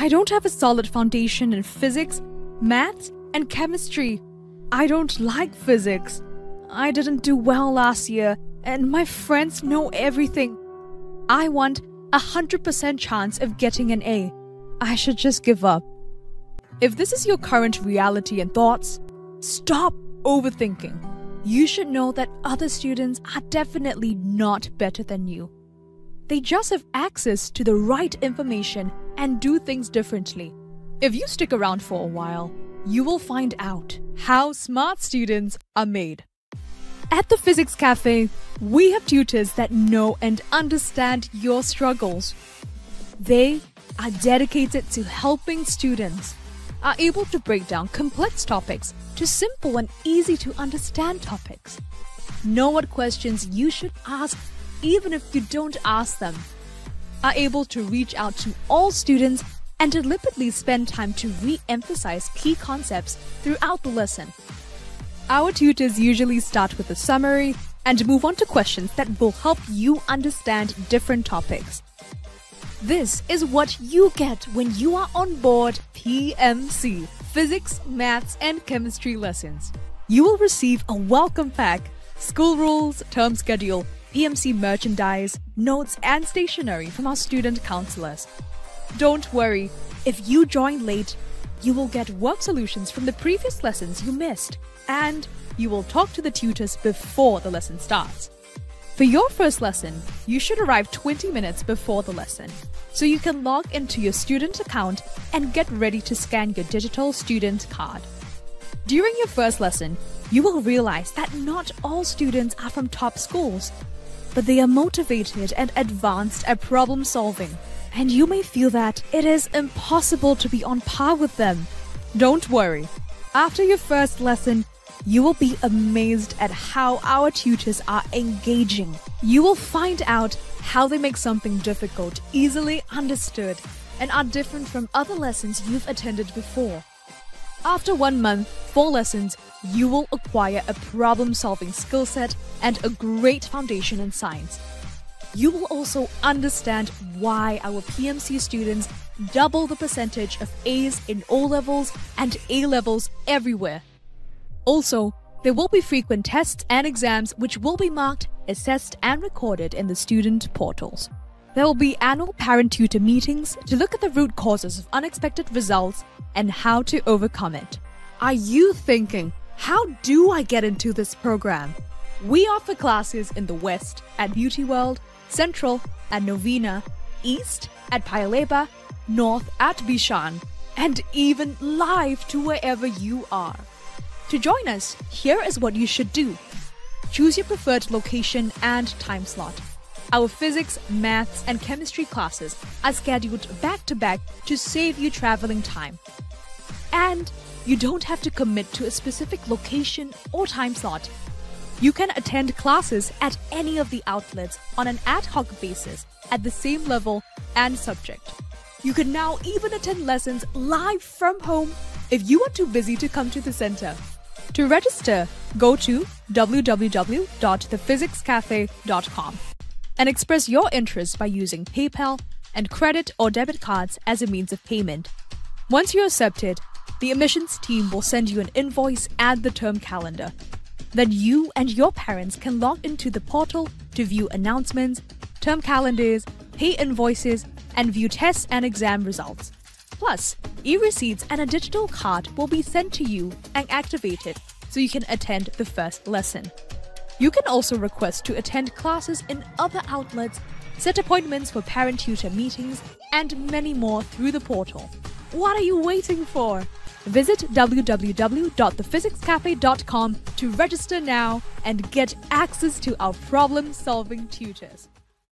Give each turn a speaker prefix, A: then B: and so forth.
A: I don't have a solid foundation in physics, maths, and chemistry. I don't like physics. I didn't do well last year, and my friends know everything. I want a 100% chance of getting an A. I should just give up. If this is your current reality and thoughts, stop overthinking. You should know that other students are definitely not better than you. They just have access to the right information and do things differently. If you stick around for a while, you will find out how smart students are made. At the Physics Cafe, we have tutors that know and understand your struggles. They are dedicated to helping students, are able to break down complex topics to simple and easy to understand topics. Know what questions you should ask even if you don't ask them. Are able to reach out to all students and deliberately spend time to re emphasize key concepts throughout the lesson. Our tutors usually start with a summary and move on to questions that will help you understand different topics. This is what you get when you are on board PMC Physics, Maths, and Chemistry lessons. You will receive a welcome pack, school rules, term schedule, PMC merchandise, notes, and stationery from our student counselors. Don't worry, if you join late, you will get work solutions from the previous lessons you missed, and you will talk to the tutors before the lesson starts. For your first lesson, you should arrive 20 minutes before the lesson, so you can log into your student account and get ready to scan your digital student card. During your first lesson, you will realize that not all students are from top schools, but they are motivated and advanced at problem solving and you may feel that it is impossible to be on par with them. Don't worry. After your first lesson, you will be amazed at how our tutors are engaging. You will find out how they make something difficult easily understood and are different from other lessons you've attended before. After one month, four lessons, you will acquire a problem solving skill set and a great foundation in science you will also understand why our PMC students double the percentage of A's in O levels and A levels everywhere. Also, there will be frequent tests and exams which will be marked, assessed, and recorded in the student portals. There will be annual parent tutor meetings to look at the root causes of unexpected results and how to overcome it. Are you thinking, how do I get into this program? We offer classes in the West at Beauty World Central at Novena, East at Paya North at Bishan, and even live to wherever you are. To join us, here is what you should do. Choose your preferred location and time slot. Our physics, maths, and chemistry classes are scheduled back to back to save you traveling time. And you don't have to commit to a specific location or time slot you can attend classes at any of the outlets on an ad hoc basis at the same level and subject. You can now even attend lessons live from home if you are too busy to come to the center. To register, go to www.thephysicscafe.com and express your interest by using PayPal and credit or debit cards as a means of payment. Once you're accepted, the admissions team will send you an invoice and the term calendar then you and your parents can log into the portal to view announcements, term calendars, pay invoices, and view tests and exam results. Plus, e receipts and a digital card will be sent to you and activated so you can attend the first lesson. You can also request to attend classes in other outlets, set appointments for parent tutor meetings, and many more through the portal. What are you waiting for? Visit www.thephysicscafe.com to register now and get access to our problem solving tutors.